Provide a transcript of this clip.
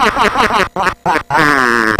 Ha ha ha ha ha ha!